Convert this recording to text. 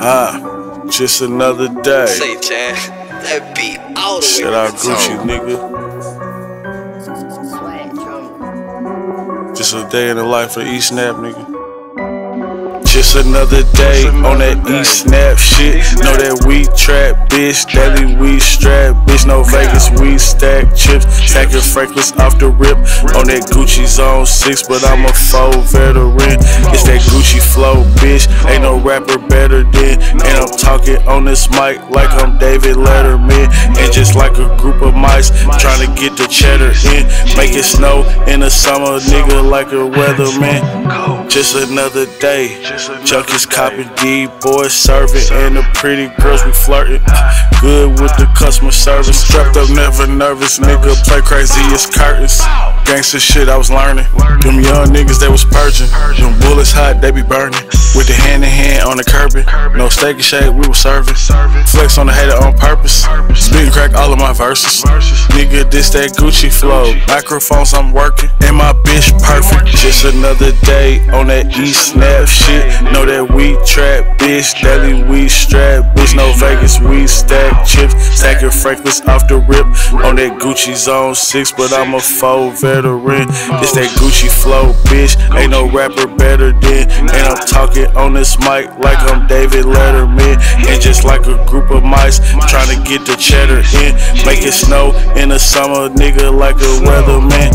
Ah, just another day. Say, Chan, that beat all the way. Shout out Gucci, nigga. Just a day in the life of E Snap, nigga. Just another day on that E Snap shit. Know that we trap, bitch. Daily we strap, bitch. No Vegas, we stack chips. Stacking Franklins off the rip. On that Gucci Zone 6, but I'm a full veteran. It's that Gucci flow, bitch. Ain't no rapper better than. And I'm talking on this mic like I'm David Letterman. And just like a group of mice trying to get the cheddar in. Make it snow in the summer, nigga, like a weatherman. Just another day. Junkies copping D, boys serving, and the pretty girls we flirting. Good with the customer service. Strapped up, never nervous. Nigga play crazy as curtains. Gangsta shit I was learning. Them young niggas they was purging. Them bullets hot, they be burning. With the hand in hand on the curbing. No steak and shake, we was serving. Flex on the hater on purpose. Spit and crack all of my verses. Nigga, this that Gucci flow. Microphones I'm working. In my. Just another day on that E Snap shit. Know that we trap, bitch. Daily we strap, bitch. No Vegas, we stack chips. Stacking Franklins off the rip. On that Gucci Zone 6, but I'm a full veteran. This that Gucci flow, bitch. Ain't no rapper better than. And I'm talking on this mic like I'm David Letterman. And just like a group of mice trying to get the cheddar in. Make it snow in the summer, nigga, like a weatherman.